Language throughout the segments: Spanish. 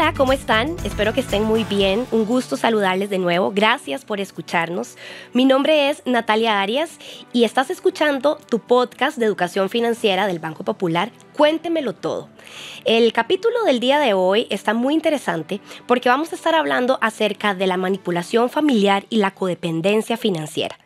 Hola, ¿cómo están? Espero que estén muy bien. Un gusto saludarles de nuevo. Gracias por escucharnos. Mi nombre es Natalia Arias y estás escuchando tu podcast de educación financiera del Banco Popular. Cuéntemelo todo. El capítulo del día de hoy está muy interesante porque vamos a estar hablando acerca de la manipulación familiar y la codependencia financiera.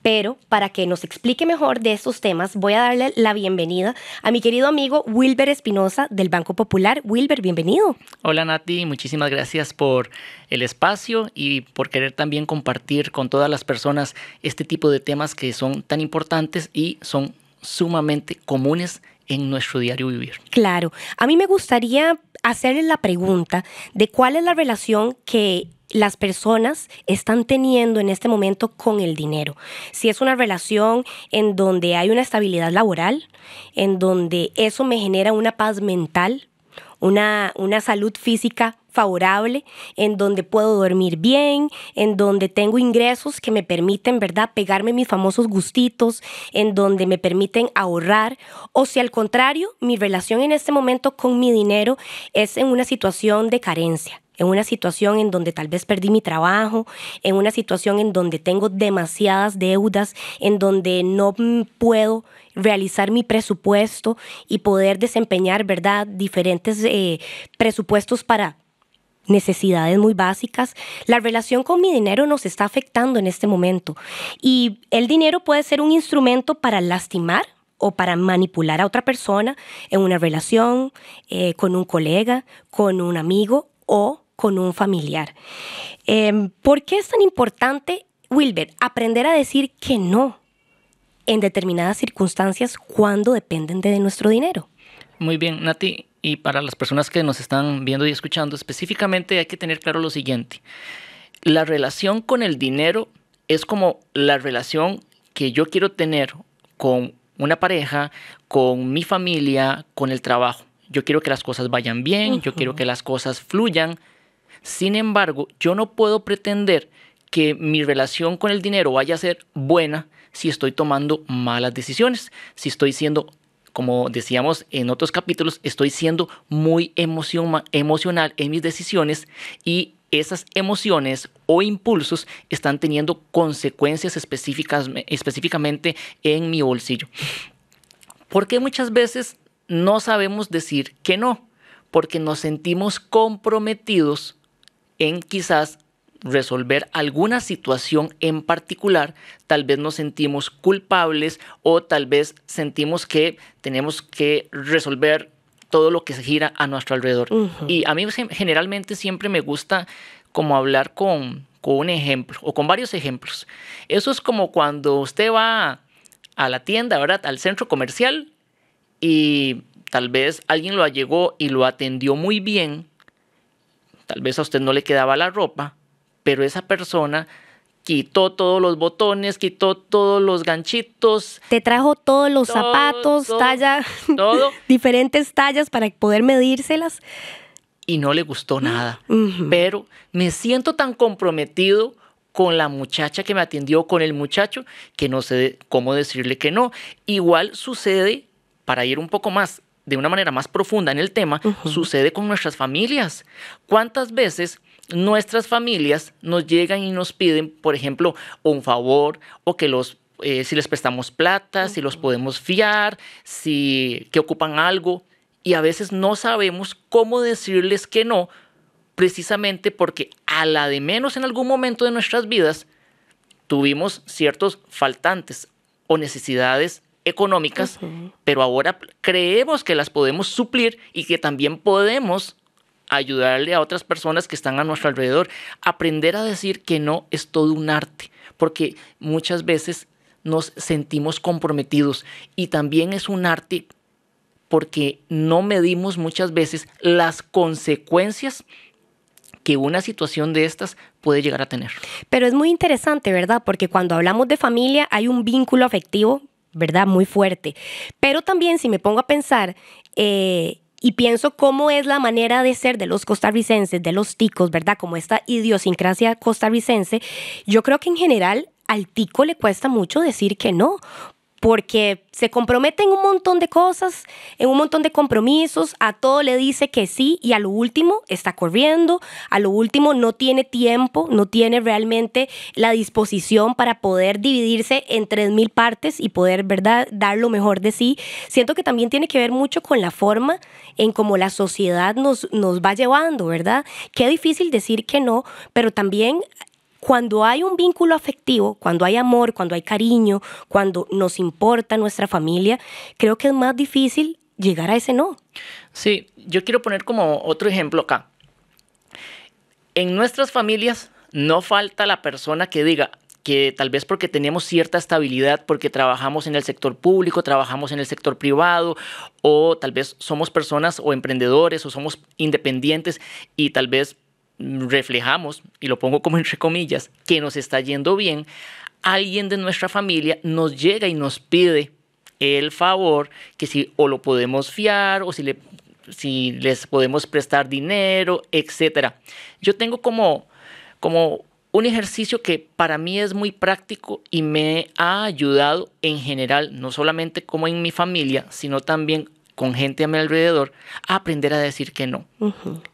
Pero para que nos explique mejor de estos temas, voy a darle la bienvenida a mi querido amigo Wilber Espinosa del Banco Popular. Wilber, bienvenido. Hola Nati, muchísimas gracias por el espacio y por querer también compartir con todas las personas este tipo de temas que son tan importantes y son sumamente comunes en nuestro diario vivir. Claro, a mí me gustaría hacerle la pregunta de cuál es la relación que las personas están teniendo en este momento con el dinero. Si es una relación en donde hay una estabilidad laboral, en donde eso me genera una paz mental, una, una salud física favorable, en donde puedo dormir bien, en donde tengo ingresos que me permiten, ¿verdad?, pegarme mis famosos gustitos, en donde me permiten ahorrar, o si al contrario, mi relación en este momento con mi dinero es en una situación de carencia en una situación en donde tal vez perdí mi trabajo, en una situación en donde tengo demasiadas deudas, en donde no puedo realizar mi presupuesto y poder desempeñar, ¿verdad?, diferentes eh, presupuestos para necesidades muy básicas. La relación con mi dinero nos está afectando en este momento y el dinero puede ser un instrumento para lastimar o para manipular a otra persona en una relación, eh, con un colega, con un amigo o con un familiar. Em, ¿Por qué es tan importante, Wilber, aprender a decir que no en determinadas circunstancias cuando dependen de nuestro dinero? Muy bien, Nati. Y para las personas que nos están viendo y escuchando, específicamente hay que tener claro lo siguiente. La relación con el dinero es como la relación que yo quiero tener con una pareja, con mi familia, con el trabajo. Yo quiero que las cosas vayan bien, yo quiero que las cosas fluyan, sin embargo, yo no puedo pretender que mi relación con el dinero vaya a ser buena si estoy tomando malas decisiones, si estoy siendo como decíamos en otros capítulos, estoy siendo muy emocional en mis decisiones y esas emociones o impulsos están teniendo consecuencias específicas, específicamente en mi bolsillo. Porque muchas veces no sabemos decir que no, porque nos sentimos comprometidos en quizás resolver alguna situación en particular, tal vez nos sentimos culpables o tal vez sentimos que tenemos que resolver todo lo que se gira a nuestro alrededor. Y a mí generalmente siempre me gusta como hablar con, con un ejemplo o con varios ejemplos. Eso es como cuando usted va a la tienda, ¿verdad? Al centro comercial y tal vez alguien lo llegó y lo atendió muy bien Tal vez a usted no le quedaba la ropa, pero esa persona quitó todos los botones, quitó todos los ganchitos. Te trajo todos los zapatos, talla, todo. diferentes tallas para poder medírselas. Y no le gustó nada. Pero me siento tan comprometido con la muchacha que me atendió, con el muchacho, que no sé cómo decirle que no. Igual sucede, para ir un poco más de una manera más profunda en el tema, sucede con nuestras familias. ¿Cuántas veces nuestras familias nos llegan y nos piden, por ejemplo, un favor o que los eh, si les prestamos plata, si los podemos fiar, si que ocupan algo. Y a veces no sabemos cómo decirles que no, precisamente porque a la de menos en algún momento de nuestras vidas tuvimos ciertos faltantes o necesidades económicas, pero ahora creemos que las podemos suplir y que también podemos ayudarle a otras personas que están a nuestro alrededor. Aprender a decir que no es todo un arte, porque muchas veces nos sentimos comprometidos y también es un arte porque no medimos muchas veces las consecuencias que una situación de estas puede llegar a tener. Pero es muy interesante, ¿verdad? Porque cuando hablamos de familia hay un vínculo afectivo ¿verdad? Muy fuerte. Pero también si me pongo a pensar eh, y pienso cómo es la manera de ser de los costarricenses, de los ticos, ¿verdad? Como esta idiosincrasia costarricense, yo creo que en general al tico le cuesta mucho decir que no. Porque se compromete en un montón de cosas, en un montón de compromisos, a todo le dice que sí y a lo último está corriendo, a lo último no tiene tiempo, no tiene realmente la disposición para poder dividirse en tres mil partes y poder, ¿verdad?, dar lo mejor de sí. Siento que también tiene que ver mucho con la forma en cómo la sociedad nos, nos va llevando, ¿verdad? Qué difícil decir que no, pero también cuando hay un vínculo afectivo, cuando hay amor, cuando hay cariño, cuando nos importa nuestra familia, creo que es más difícil llegar a ese no. Sí, yo quiero poner como otro ejemplo acá. En nuestras familias no falta la persona que diga que tal vez porque tenemos cierta estabilidad, porque trabajamos en el sector público, trabajamos en el sector privado, o tal vez somos personas o emprendedores o somos independientes y tal vez reflejamos, y lo pongo como entre comillas, que nos está yendo bien, alguien de nuestra familia nos llega y nos pide el favor que si o lo podemos fiar o si, le, si les podemos prestar dinero, etc. Yo tengo como, como un ejercicio que para mí es muy práctico y me ha ayudado en general, no solamente como en mi familia, sino también con gente a mi alrededor, a aprender a decir que no.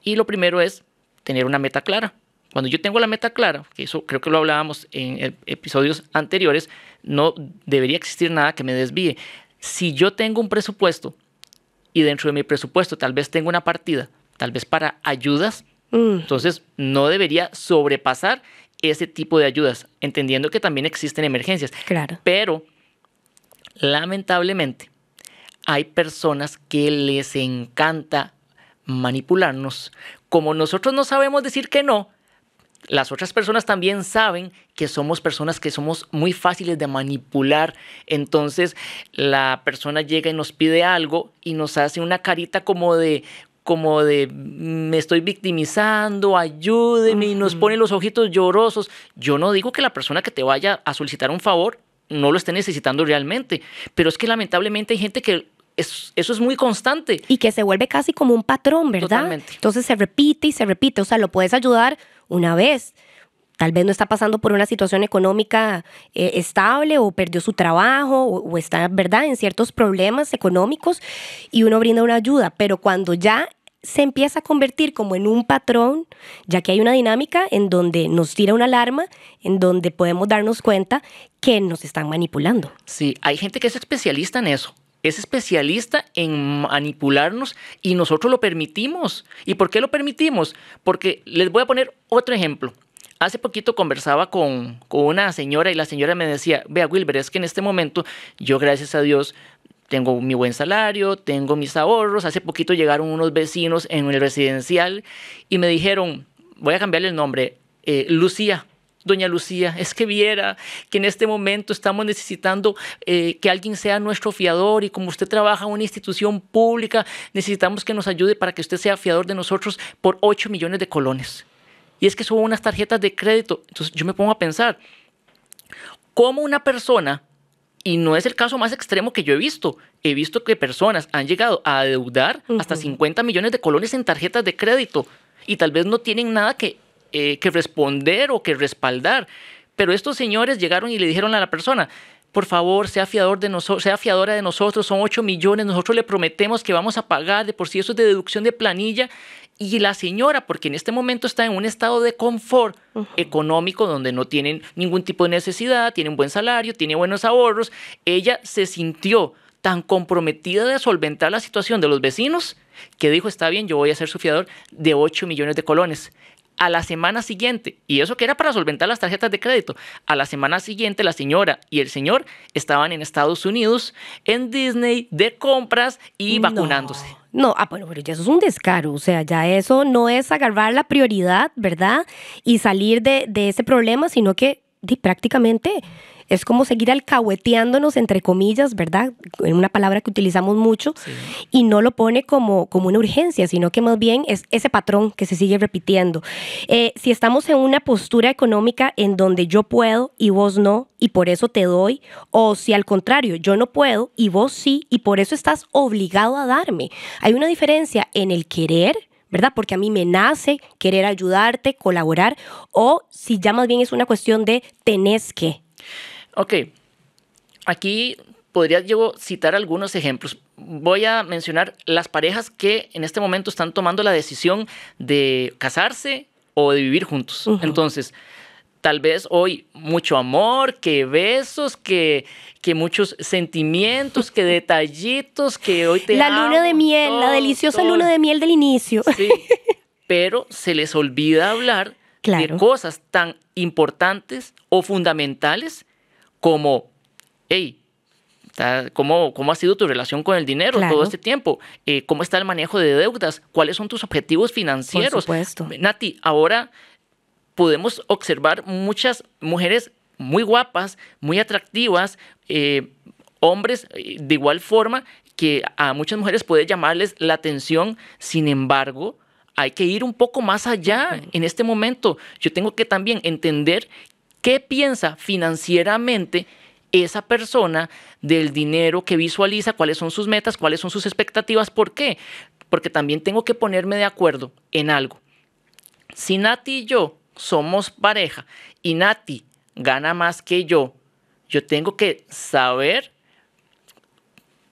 Y lo primero es tener una meta clara. Cuando yo tengo la meta clara, que eso creo que lo hablábamos en episodios anteriores, no debería existir nada que me desvíe. Si yo tengo un presupuesto y dentro de mi presupuesto tal vez tengo una partida, tal vez para ayudas, mm. entonces no debería sobrepasar ese tipo de ayudas, entendiendo que también existen emergencias. Claro. Pero lamentablemente hay personas que les encanta manipularnos. Como nosotros no sabemos decir que no, las otras personas también saben que somos personas que somos muy fáciles de manipular. Entonces la persona llega y nos pide algo y nos hace una carita como de como de me estoy victimizando, ayúdeme y nos pone los ojitos llorosos. Yo no digo que la persona que te vaya a solicitar un favor no lo esté necesitando realmente, pero es que lamentablemente hay gente que eso es muy constante. Y que se vuelve casi como un patrón, ¿verdad? Totalmente. Entonces se repite y se repite. O sea, lo puedes ayudar una vez. Tal vez no está pasando por una situación económica eh, estable o perdió su trabajo o, o, está, ¿verdad?, en ciertos problemas económicos y uno brinda una ayuda. Pero cuando ya se empieza a convertir como en un patrón, ya que hay una dinámica en donde nos tira una alarma, en donde podemos darnos cuenta que nos están manipulando. Sí, hay gente que es especialista en eso es especialista en manipularnos y nosotros lo permitimos. ¿Y por qué lo permitimos? Porque les voy a poner otro ejemplo. Hace poquito conversaba con, una señora y la señora me decía, vea Wilber, es que en este momento yo gracias a Dios tengo mi buen salario, tengo mis ahorros. Hace poquito llegaron unos vecinos en el residencial y me dijeron, voy a cambiarle el nombre, eh, Lucía, doña Lucía, es que viera que en este momento estamos necesitando eh, que alguien sea nuestro fiador y como usted trabaja en una institución pública, necesitamos que nos ayude para que usted sea fiador de nosotros por 8 millones de colones. Y es que son unas tarjetas de crédito. Entonces yo me pongo a pensar, ¿cómo una persona, y no es el caso más extremo que yo he visto, he visto que personas han llegado a adeudar hasta 50 millones de colones en tarjetas de crédito y tal vez no tienen nada que eh, que responder o que respaldar. Pero estos señores llegaron y le dijeron a la persona, por favor, sea, fiador de nosotros, sea fiadora de nosotros, son 8 millones, nosotros le prometemos que vamos a pagar, de por sí eso es de deducción de planilla. Y la señora, porque en este momento está en un estado de confort económico donde no tienen ningún tipo de necesidad, tiene un buen salario, tiene buenos ahorros, ella se sintió tan comprometida de solventar la situación de los vecinos que dijo, está bien, yo voy a ser su fiador de 8 millones de colones a la semana siguiente, y eso que era para solventar las tarjetas de crédito, a la semana siguiente la señora y el señor estaban en Estados Unidos, en Disney, de compras y vacunándose. No, ah, bueno, pero ya eso es un descaro, o sea, ya eso no es agarrar la prioridad, ¿verdad? Y salir de, de ese problema, sino que prácticamente es como seguir alcahueteándonos, entre comillas, ¿verdad? En una palabra que utilizamos mucho, y no lo pone como, como una urgencia, sino que más bien es ese patrón que se sigue repitiendo. Eh, si estamos en una postura económica en donde yo puedo y vos no, y por eso te doy, o si al contrario, yo no puedo y vos sí, y por eso estás obligado a darme. Hay una diferencia en el querer, ¿verdad? Porque a mí me nace querer ayudarte, colaborar, o si ya más bien es una cuestión de tenés que. Ok, aquí podría yo citar algunos ejemplos. Voy a mencionar las parejas que en este momento están tomando la decisión de casarse o de vivir juntos. Entonces, tal vez hoy mucho amor, que besos, que, que muchos sentimientos, que detallitos, que hoy te La luna de miel, la deliciosa luna de miel del inicio. Sí, pero se les olvida hablar de cosas tan importantes o fundamentales como, hey, ¿Cómo, ¿Cómo, ha sido tu relación con el dinero todo este tiempo? Eh, ¿Cómo está el manejo de deudas? ¿Cuáles son tus objetivos financieros? Por supuesto. Nati, ahora podemos observar muchas mujeres muy guapas, muy atractivas, eh, hombres eh, de igual forma que a muchas mujeres puede llamarles la atención, sin embargo, hay que ir un poco más allá en este momento. Yo tengo que también entender qué piensa financieramente esa persona del dinero que visualiza, cuáles son sus metas, cuáles son sus expectativas. ¿Por qué? Porque también tengo que ponerme de acuerdo en algo. Si Nati y yo somos pareja y Nati gana más que yo, yo tengo que saber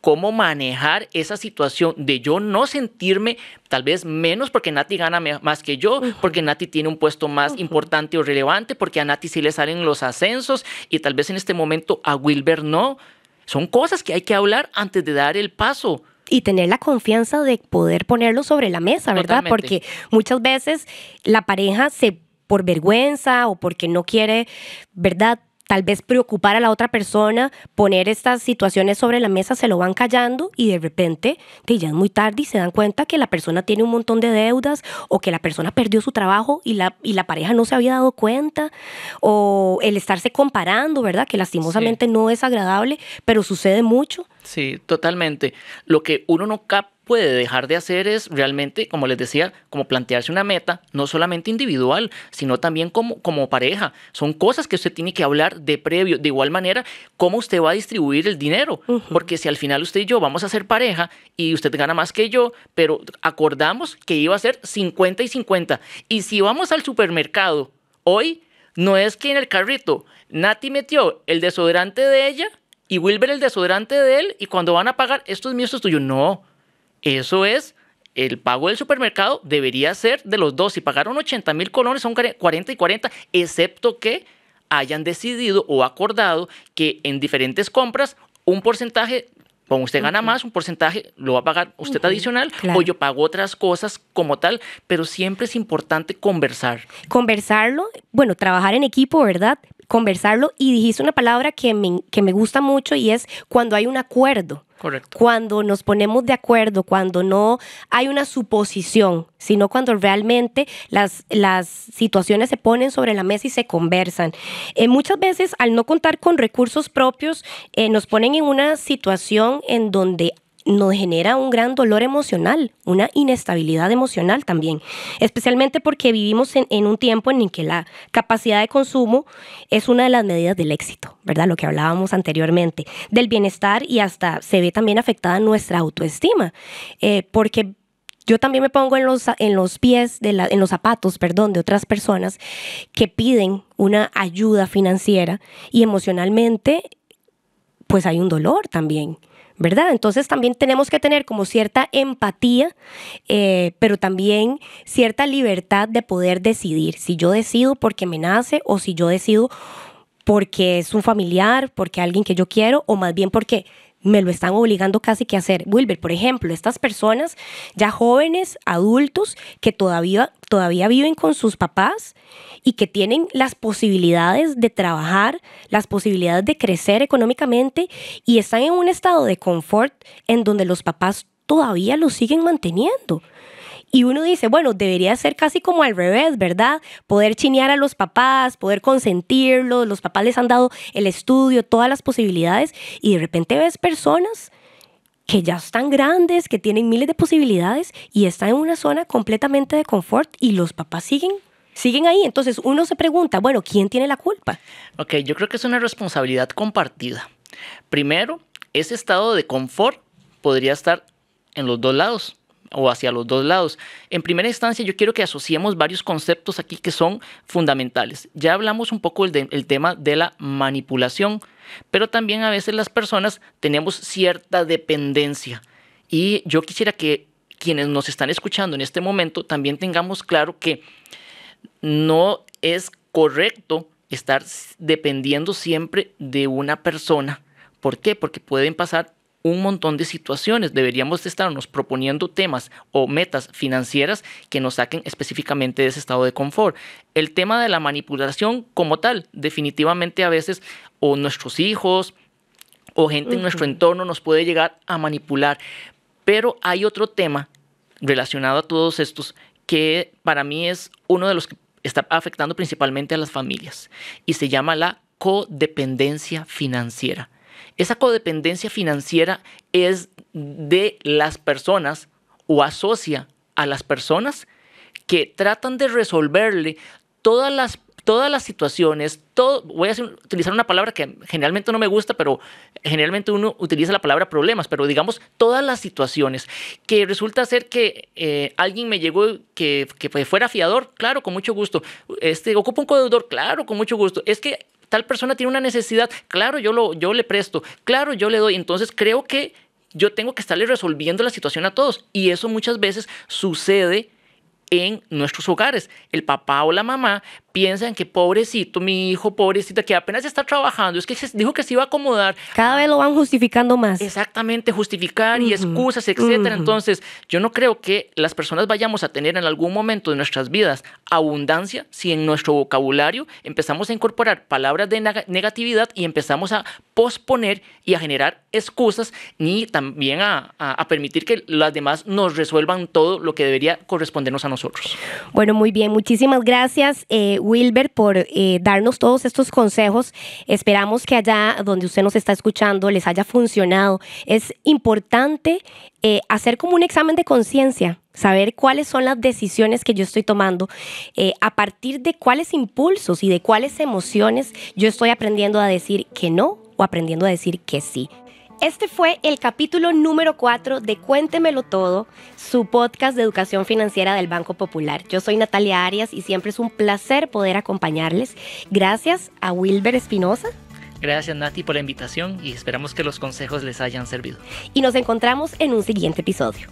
cómo manejar esa situación de yo no sentirme tal vez menos porque Nati gana más que yo, porque Nati tiene un puesto más importante o relevante, porque a Nati sí le salen los ascensos y tal vez en este momento a Wilber no. Son cosas que hay que hablar antes de dar el paso y tener la confianza de poder ponerlo sobre la mesa, ¿verdad? Porque muchas veces la pareja se por vergüenza o porque no quiere, ¿verdad? tal vez preocupar a la otra persona, poner estas situaciones sobre la mesa, se lo van callando y de repente ya es muy tarde y se dan cuenta que la persona tiene un montón de deudas o que la persona perdió su trabajo y la, y la pareja no se había dado cuenta o el estarse comparando, ¿verdad? Que lastimosamente no es agradable, pero sucede mucho. Sí, totalmente. Lo que uno no capta puede dejar de hacer es realmente, como les decía, como plantearse una meta, no solamente individual, sino también como, como pareja. Son cosas que usted tiene que hablar de previo. De igual manera, cómo usted va a distribuir el dinero. Porque si al final usted y yo vamos a ser pareja y usted gana más que yo, pero acordamos que iba a ser 50 y 50. Y si vamos al supermercado hoy, no es que en el carrito Nati metió el desodorante de ella y Wilber el desodorante de él y cuando van a pagar, esto es mío, esto es tuyo. No eso es, el pago del supermercado debería ser de los dos. Si pagaron 80 mil colones, son 40 y 40, excepto que hayan decidido o acordado que en diferentes compras un porcentaje como usted gana más, un porcentaje lo va a pagar usted adicional o yo pago otras cosas como tal, pero siempre es importante conversar. Conversarlo, bueno, trabajar en equipo, ¿verdad? Conversarlo y dijiste una palabra que me, que me gusta mucho y es cuando hay un acuerdo. Cuando nos ponemos de acuerdo, cuando no hay una suposición, sino cuando realmente las, las situaciones se ponen sobre la mesa y se conversan. Eh, muchas veces, al no contar con recursos propios, eh, nos ponen en una situación en donde nos genera un gran dolor emocional, una inestabilidad emocional también, especialmente porque vivimos en, un tiempo en el que la capacidad de consumo es una de las medidas del éxito, ¿verdad? Lo que hablábamos anteriormente, del bienestar y hasta se ve también afectada nuestra autoestima, eh, porque yo también me pongo en los, en los pies, de en los zapatos, perdón, de otras personas que piden una ayuda financiera y emocionalmente, pues hay un dolor también. ¿Verdad? Entonces también tenemos que tener como cierta empatía, eh, pero también cierta libertad de poder decidir si yo decido porque me nace o si yo decido porque es un familiar, porque alguien que yo quiero o más bien porque me lo están obligando casi que a hacer. Wilber, por ejemplo, estas personas ya jóvenes, adultos, que todavía, todavía viven con sus papás y que tienen las posibilidades de trabajar, las posibilidades de crecer económicamente y están en un estado de confort en donde los papás todavía los siguen manteniendo. Y uno dice, bueno, debería ser casi como al revés, ¿verdad? Poder chinear a los papás, poder consentirlos, los papás les han dado el estudio, todas las posibilidades, y de repente ves personas que ya están grandes, que tienen miles de posibilidades y están en una zona completamente de confort y los papás siguen siguen ahí. Entonces uno se pregunta, bueno, ¿quién tiene la culpa? Ok, yo creo que es una responsabilidad compartida. Primero, ese estado de confort podría estar en los dos lados o hacia los dos lados. En primera instancia, yo quiero que asociemos varios conceptos aquí que son fundamentales. Ya hablamos un poco del, tema de la manipulación. Pero también a veces las personas tenemos cierta dependencia. Y yo quisiera que quienes nos están escuchando en este momento también tengamos claro que no es correcto estar dependiendo siempre de una persona. ¿Por qué? Porque pueden pasar un montón de situaciones. Deberíamos estarnos proponiendo temas o metas financieras que nos saquen específicamente de ese estado de confort. El tema de la manipulación como tal, definitivamente a veces o nuestros hijos o gente en nuestro entorno nos puede llegar a manipular. Pero hay otro tema relacionado a todos estos que para mí es uno de los que está afectando principalmente a las familias y se llama la codependencia financiera. Esa codependencia financiera es de las personas o asocia a las personas que tratan de resolverle todas las todas las situaciones, voy a utilizar una palabra que generalmente no me gusta, pero generalmente uno utiliza la palabra problemas, pero digamos todas las situaciones, que resulta ser que eh, alguien me llegó que, que fuera fiador, claro, con mucho gusto, este, ocupa un codeudor, claro, con mucho gusto, es que tal persona tiene una necesidad, claro, yo, lo, yo le presto, claro, yo le doy, entonces creo que yo tengo que estarle resolviendo la situación a todos. Y eso muchas veces sucede en nuestros hogares. El papá o la mamá piensan que pobrecito, mi hijo, pobrecita, que apenas está trabajando, es que dijo que se iba a acomodar. Cada vez lo van justificando más. Exactamente, justificar y excusas, etcétera. Entonces, yo no creo que las personas vayamos a tener en algún momento de nuestras vidas abundancia si en nuestro vocabulario empezamos a incorporar palabras de negatividad y empezamos a posponer y a generar excusas, ni también a, a permitir que las demás nos resuelvan todo lo que debería correspondernos a nosotros. Bueno, muy bien, muchísimas gracias. Eh, Wilber, por eh, darnos todos estos consejos. Esperamos que allá donde usted nos está escuchando les haya funcionado. Es importante eh, hacer como un examen de conciencia, saber cuáles son las decisiones que yo estoy tomando, a partir de cuáles impulsos y de cuáles emociones yo estoy aprendiendo a decir que no o aprendiendo a decir que sí. Este fue el capítulo número 4 de Cuéntemelo Todo, su podcast de educación financiera del Banco Popular. Yo soy Natalia Arias y siempre es un placer poder acompañarles. Gracias a Wilber Espinosa. Gracias Nati por la invitación y esperamos que los consejos les hayan servido. Y nos encontramos en un siguiente episodio.